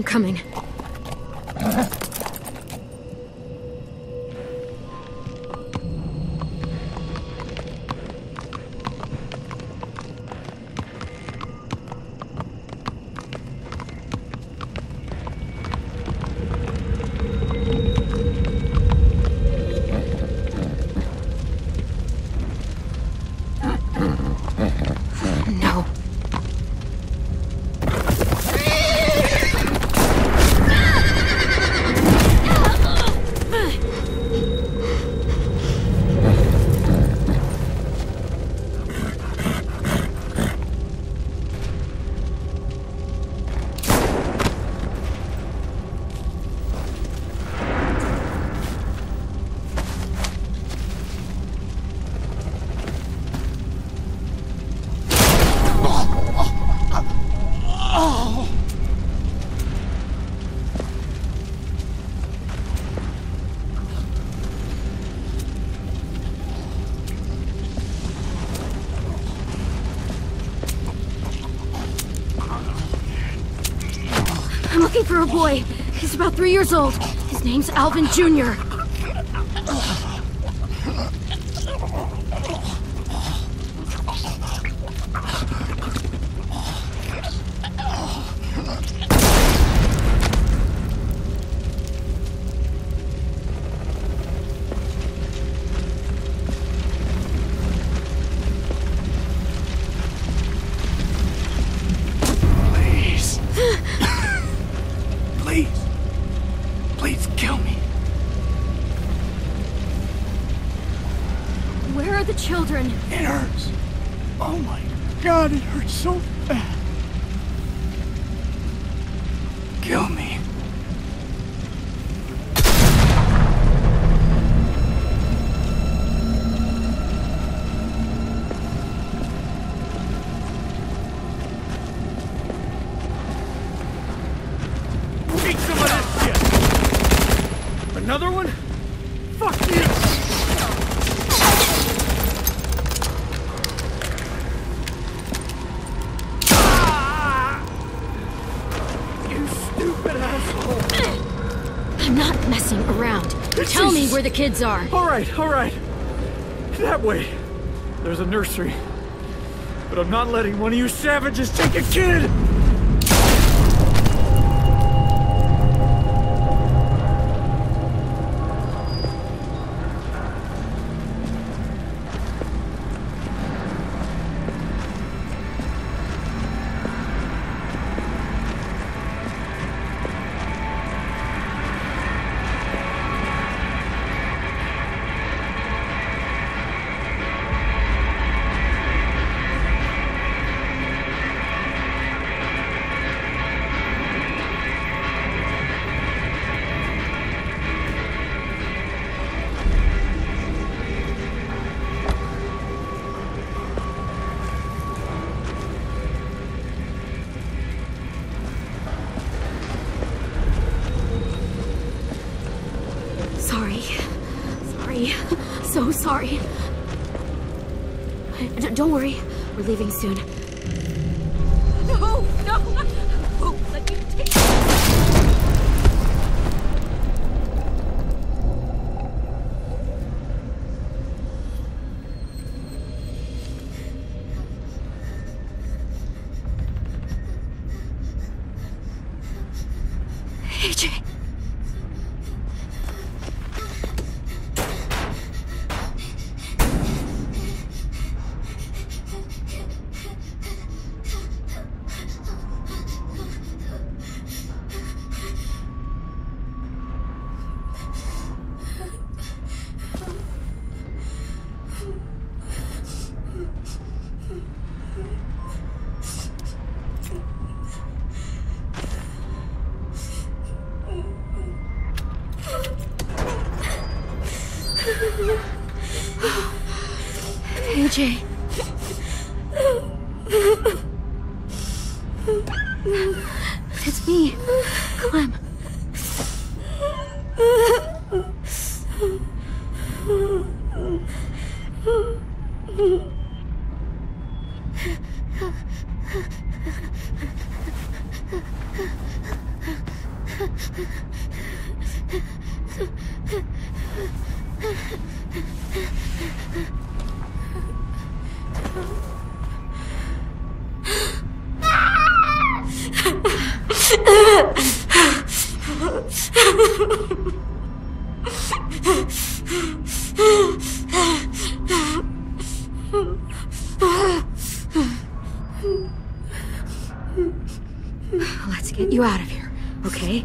I'm coming. Boy. He's about three years old. His name's Alvin Jr. Another one? Fuck you! Ah! You stupid asshole! I'm not messing around. Tell me where the kids are. All right, all right. That way. There's a nursery. But I'm not letting one of you savages take a kid! Sorry. Sorry. So sorry. D- don't worry. We're leaving soon. No! No! Won't let you take AJ. Let's get you out of here, okay?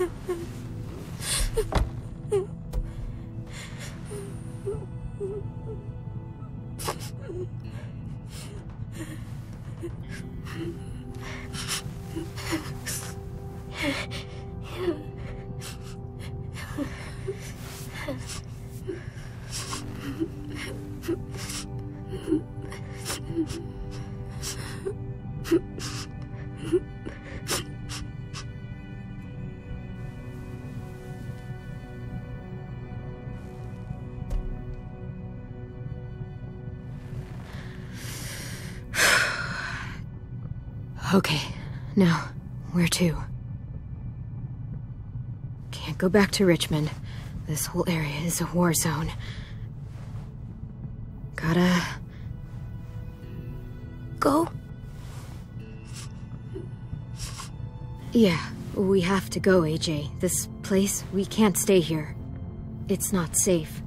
Yeah. Okay, now, where to? Can't go back to Richmond. This whole area is a war zone. Gotta... Go? Yeah, we have to go, AJ. This place, we can't stay here. It's not safe.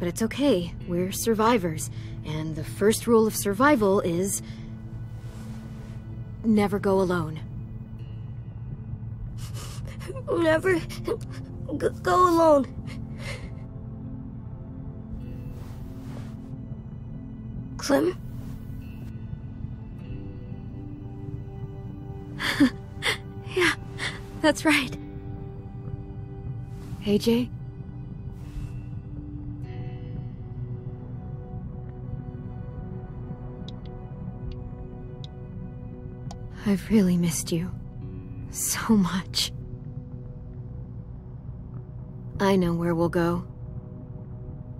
But it's okay, we're survivors, and the first rule of survival is... Never go alone. Never go alone. Clem? yeah, that's right. AJ? I've really missed you. So much. I know where we'll go.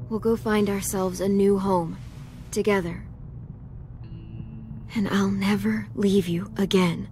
We'll go find ourselves a new home. Together. And I'll never leave you again.